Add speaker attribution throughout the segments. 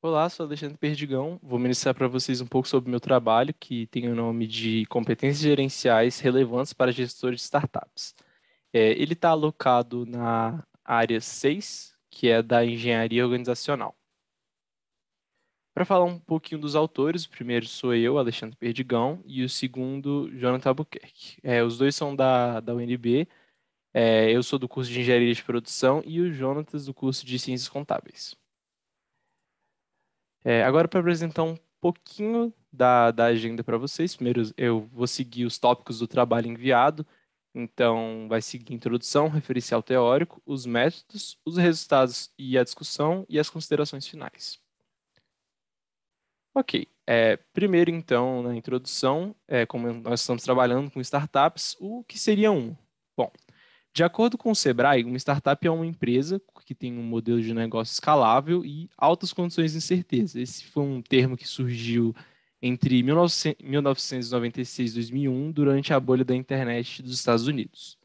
Speaker 1: Olá, sou Alexandre Perdigão. Vou ministrar para vocês um pouco sobre o meu trabalho, que tem o nome de Competências Gerenciais Relevantes para Gestores de Startups. É, ele está alocado na área 6, que é da Engenharia Organizacional. Para falar um pouquinho dos autores, o primeiro sou eu, Alexandre Perdigão, e o segundo, Jonathan Albuquerque. É, os dois são da, da UNB, é, eu sou do curso de Engenharia de Produção e o Jonatas do curso de Ciências Contábeis. É, agora, para apresentar um pouquinho da, da agenda para vocês, primeiro eu vou seguir os tópicos do trabalho enviado, então vai seguir introdução, referencial teórico, os métodos, os resultados e a discussão e as considerações finais. Ok, é, primeiro então, na introdução, é, como nós estamos trabalhando com startups, o que seria um? De acordo com o Sebrae, uma startup é uma empresa que tem um modelo de negócio escalável e altas condições de incerteza. Esse foi um termo que surgiu entre 1996 e 2001, durante a bolha da internet dos Estados Unidos.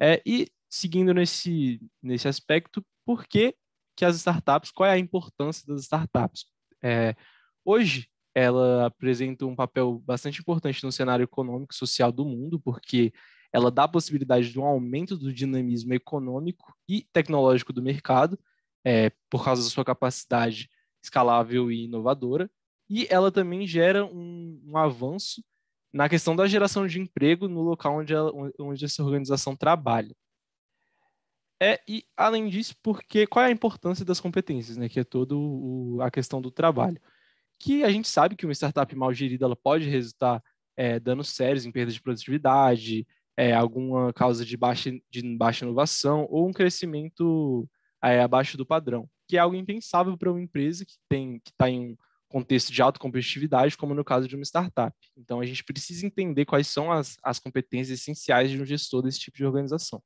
Speaker 1: É, e seguindo nesse, nesse aspecto, por que, que as startups, qual é a importância das startups? É, Hoje, ela apresenta um papel bastante importante no cenário econômico e social do mundo, porque ela dá a possibilidade de um aumento do dinamismo econômico e tecnológico do mercado, é, por causa da sua capacidade escalável e inovadora, e ela também gera um, um avanço na questão da geração de emprego no local onde, ela, onde essa organização trabalha. É, e além disso, porque qual é a importância das competências, né, que é toda a questão do trabalho. Que a gente sabe que uma startup mal gerida ela pode resultar é, danos sérios em perda de produtividade, é, alguma causa de baixa, de baixa inovação ou um crescimento é, abaixo do padrão, que é algo impensável para uma empresa que tem que está em um contexto de alta competitividade, como no caso de uma startup. Então, a gente precisa entender quais são as, as competências essenciais de um gestor desse tipo de organização.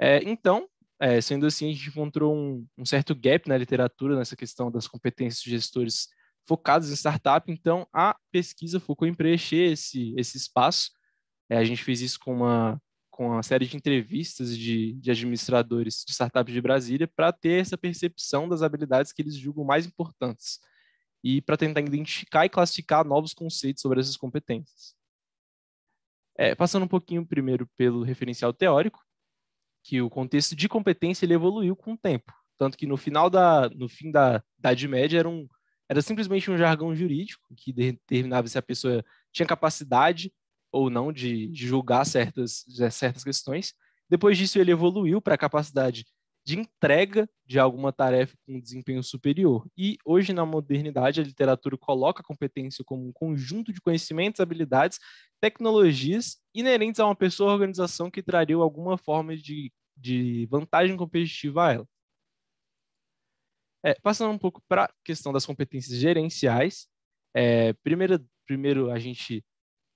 Speaker 1: É, então, é, sendo assim, a gente encontrou um, um, certo gap na literatura nessa questão das competências de gestores focados em startup, então a pesquisa focou em preencher esse, esse espaço. É, a gente fez isso com uma, com uma série de entrevistas de, de administradores de startups de Brasília para ter essa percepção das habilidades que eles julgam mais importantes e para tentar identificar e classificar novos conceitos sobre essas competências. É, passando um pouquinho primeiro pelo referencial teórico, que o contexto de competência ele evoluiu com o tempo. Tanto que no final da, no fim da Idade Média era, um, era simplesmente um jargão jurídico que determinava se a pessoa tinha capacidade ou não de, julgar certas, certas questões. Depois disso, ele evoluiu para a capacidade de entrega de alguma tarefa com desempenho superior. E hoje, na modernidade, a literatura coloca a competência como um conjunto de conhecimentos, habilidades, tecnologias inerentes a uma pessoa ou organização que trariam alguma forma de, de vantagem competitiva a ela. É, passando um pouco para a questão das competências gerenciais, é, primeiro, primeiro a gente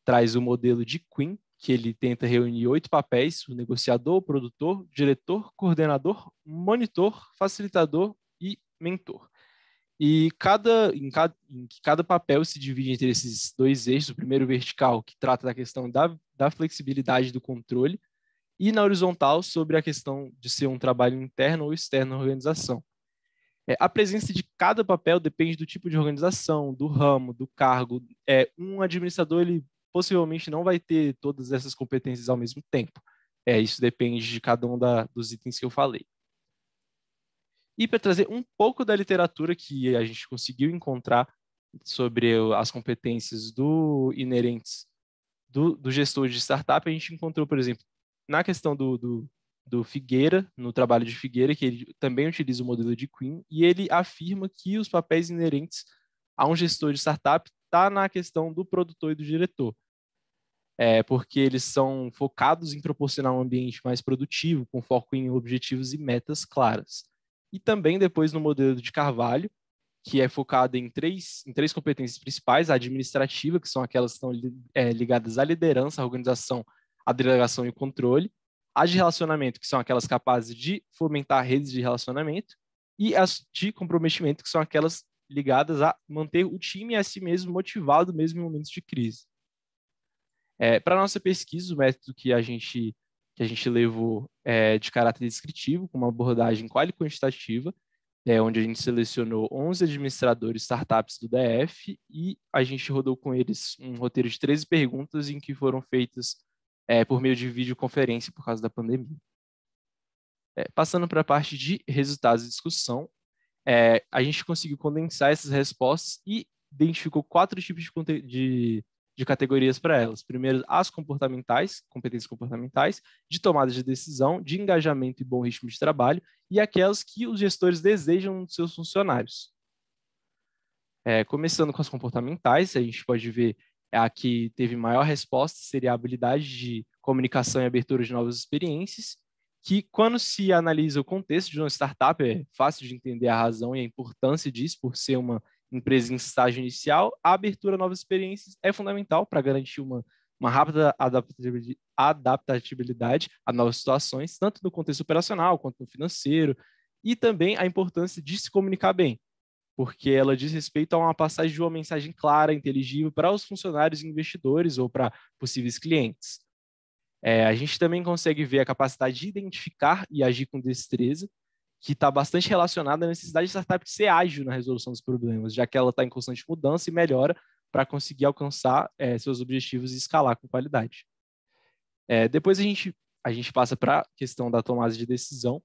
Speaker 1: traz o modelo de Quinn, que ele tenta reunir oito papéis: o negociador, o produtor, diretor, coordenador, monitor, facilitador e mentor. E cada, em, cada, em cada papel se divide entre esses dois eixos: o primeiro vertical, que trata da questão da, da flexibilidade do controle, e na horizontal, sobre a questão de ser um trabalho interno ou externo à organização. É, a presença de cada papel depende do tipo de organização, do ramo, do cargo. É, um administrador ele possivelmente não vai ter todas essas competências ao mesmo tempo. É, isso depende de cada um da, dos itens que eu falei. E para trazer um pouco da literatura que a gente conseguiu encontrar sobre as competências do inerentes do, do gestor de startup, a gente encontrou, por exemplo, na questão do, do, do Figueira, no trabalho de Figueira, que ele também utiliza o modelo de Queen, e ele afirma que os papéis inerentes a um gestor de startup está na questão do produtor e do diretor é, porque eles são focados em proporcionar um ambiente mais produtivo, com foco em objetivos e metas claras. E também depois no modelo de Carvalho, que é focado em três, em três competências principais, a administrativa, que são aquelas que estão é, ligadas à liderança, à organização, à delegação e controle, as de relacionamento, que são aquelas capazes de fomentar redes de relacionamento, e as de comprometimento, que são aquelas ligadas a manter o time a si mesmo motivado mesmo em momentos de crise. É, Para nossa pesquisa, o método que a gente, que a gente levou é de caráter descritivo, com uma abordagem quali-quantitativa, é, onde a gente selecionou 11 administradores startups do DF e a gente rodou com eles um roteiro de 13 perguntas em que foram feitas é, por meio de videoconferência por causa da pandemia. É, passando para a parte de resultados de discussão, é, a gente conseguiu condensar essas respostas e identificou quatro tipos de, de, de categorias para elas. Primeiro, as comportamentais, competências comportamentais, de tomada de decisão, de engajamento e bom ritmo de trabalho, e aquelas que os gestores desejam dos seus funcionários. É, começando com as comportamentais, a gente pode ver a que teve maior resposta seria a habilidade de comunicação e abertura de novas experiências, que quando se analisa o contexto de uma startup, é fácil de entender a razão e a importância disso, por ser uma empresa em estágio inicial, a abertura a novas experiências é fundamental para garantir uma, uma rápida adaptabilidade a novas situações, tanto no contexto operacional quanto no financeiro, e também a importância de se comunicar bem, porque ela diz respeito a uma passagem de uma mensagem clara, inteligível para os funcionários e investidores ou para possíveis clientes. É, a gente também consegue ver a capacidade de identificar e agir com destreza, que está bastante relacionada à necessidade de startup de ser ágil na resolução dos problemas, já que ela está em constante mudança e melhora para conseguir alcançar é, seus objetivos e escalar com qualidade. É, depois a gente, a gente passa para a questão da tomada de decisão,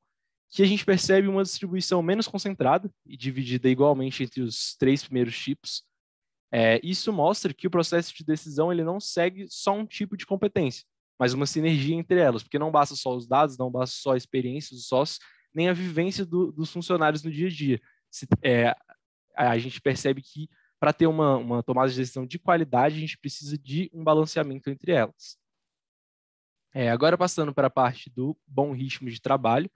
Speaker 1: que a gente percebe uma distribuição menos concentrada e dividida igualmente entre os três primeiros tipos. É, isso mostra que o processo de decisão ele não segue só um tipo de competência, mas uma sinergia entre elas, porque não basta só os dados, não basta só a experiência dos sócios, nem a vivência do, dos funcionários no dia a dia. Se, é, a gente percebe que para ter uma, uma tomada de decisão de qualidade, a gente precisa de um balanceamento entre elas. É, agora, passando para a parte do bom ritmo de trabalho,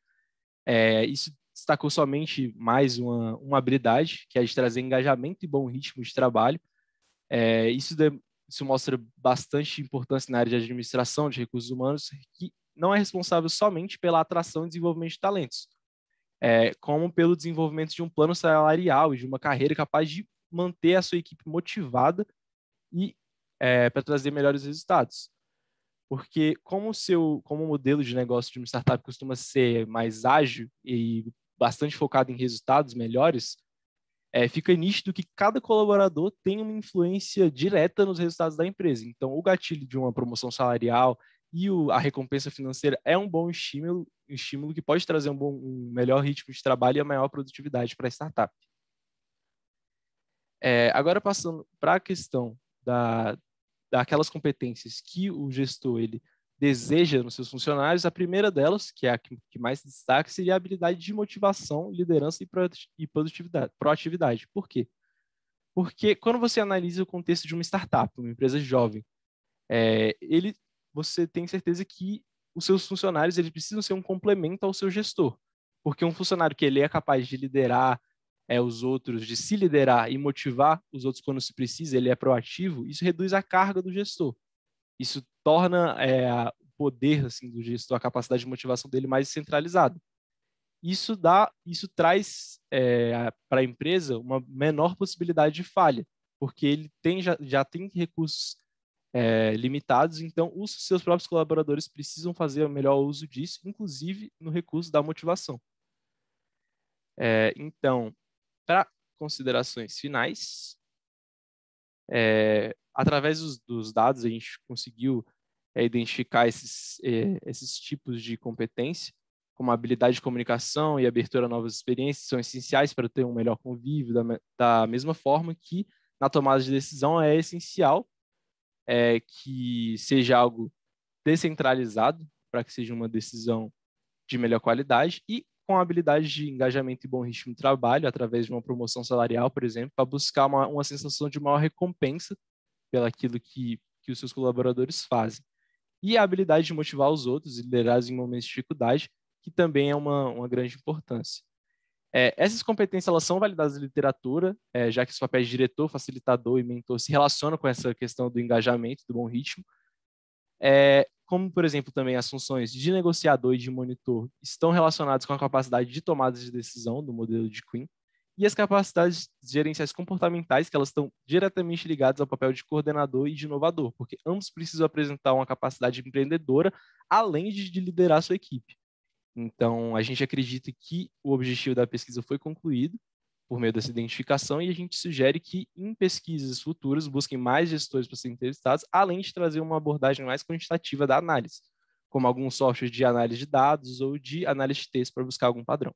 Speaker 1: é, isso destacou somente mais uma, uma habilidade, que é de trazer engajamento e bom ritmo de trabalho. É, isso de, isso mostra bastante importância na área de administração de recursos humanos, que não é responsável somente pela atração e desenvolvimento de talentos, é, como pelo desenvolvimento de um plano salarial e de uma carreira capaz de manter a sua equipe motivada e é, para trazer melhores resultados. Porque como o seu, como o modelo de negócio de uma startup costuma ser mais ágil e bastante focado em resultados melhores, é, fica nítido que cada colaborador tem uma influência direta nos resultados da empresa. Então, o gatilho de uma promoção salarial e o, a recompensa financeira é um bom estímulo, estímulo que pode trazer um, bom, um melhor ritmo de trabalho e a maior produtividade para a startup. É, agora, passando para a questão da, daquelas competências que o gestor ele deseja nos seus funcionários, a primeira delas, que é a que, que mais se destaca, seria a habilidade de motivação, liderança e produtividade, proatividade. Por quê? Porque quando você analisa o contexto de uma startup, uma empresa jovem, é, ele, você tem certeza que os seus funcionários eles precisam ser um complemento ao seu gestor. Porque um funcionário que ele é capaz de liderar é, os outros, de se liderar e motivar os outros quando se precisa, ele é proativo, isso reduz a carga do gestor. Isso torna é, o poder assim, do gestor, a capacidade de motivação dele mais centralizada. Isso dá, isso traz é, para a empresa uma menor possibilidade de falha, porque ele tem, já, já tem recursos é, limitados, então os seus próprios colaboradores precisam fazer o melhor uso disso, inclusive no recurso da motivação. É, então, para considerações finais, é, através dos, dos, dados a gente conseguiu identificar esses, esses tipos de competência, como habilidade de comunicação e abertura a novas experiências, são essenciais para ter um melhor convívio, da, da mesma forma que na tomada de decisão é essencial é, que seja algo descentralizado, para que seja uma decisão de melhor qualidade, e com habilidade de engajamento e bom ritmo de trabalho, através de uma promoção salarial, por exemplo, para buscar uma, uma sensação de maior recompensa pelaquilo que, que os seus colaboradores fazem e a habilidade de motivar os outros e liderar em momentos de dificuldade, que também é uma, uma grande importância. É, essas competências elas são validadas na literatura, é, já que os papéis de diretor, facilitador e mentor se relacionam com essa questão do engajamento, do bom ritmo. É, como, por exemplo, também as funções de negociador e de monitor estão relacionadas com a capacidade de tomada de decisão do modelo de Queen e as capacidades gerenciais comportamentais, que elas estão diretamente ligadas ao papel de coordenador e de inovador, porque ambos precisam apresentar uma capacidade empreendedora, além de liderar sua equipe. Então, a gente acredita que o objetivo da pesquisa foi concluído por meio dessa identificação e a gente sugere que em pesquisas futuras busquem mais gestores para serem entrevistados, além de trazer uma abordagem mais quantitativa da análise, como alguns softwares de análise de dados ou de análise de texto para buscar algum padrão.